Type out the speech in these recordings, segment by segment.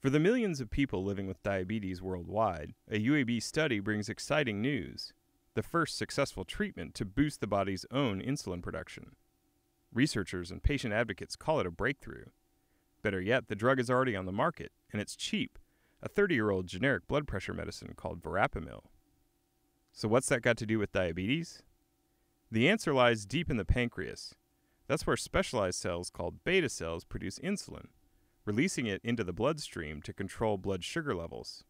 For the millions of people living with diabetes worldwide, a UAB study brings exciting news the first successful treatment to boost the body's own insulin production. Researchers and patient advocates call it a breakthrough. Better yet, the drug is already on the market, and it's cheap a 30 year old generic blood pressure medicine called Verapamil. So, what's that got to do with diabetes? The answer lies deep in the pancreas. That's where specialized cells called beta cells produce insulin, releasing it into the bloodstream to control blood sugar levels.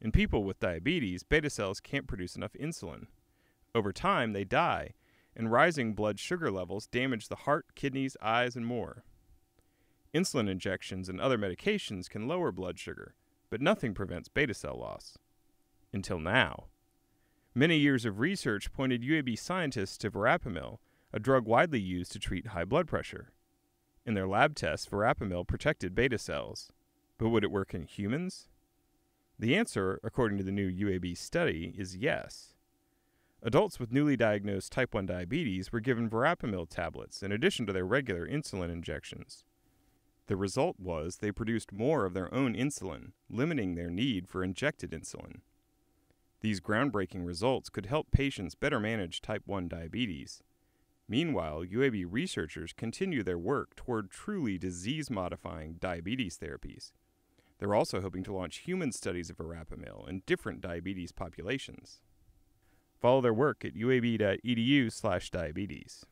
In people with diabetes, beta cells can't produce enough insulin. Over time, they die, and rising blood sugar levels damage the heart, kidneys, eyes, and more. Insulin injections and other medications can lower blood sugar, but nothing prevents beta cell loss. Until now. Many years of research pointed UAB scientists to verapamil, a drug widely used to treat high blood pressure. In their lab tests, verapamil protected beta cells. But would it work in humans? The answer, according to the new UAB study, is yes. Adults with newly diagnosed type 1 diabetes were given verapamil tablets in addition to their regular insulin injections. The result was they produced more of their own insulin, limiting their need for injected insulin. These groundbreaking results could help patients better manage type 1 diabetes. Meanwhile, UAB researchers continue their work toward truly disease modifying diabetes therapies. They're also hoping to launch human studies of verapamil in different diabetes populations. Follow their work at uab.edu/diabetes.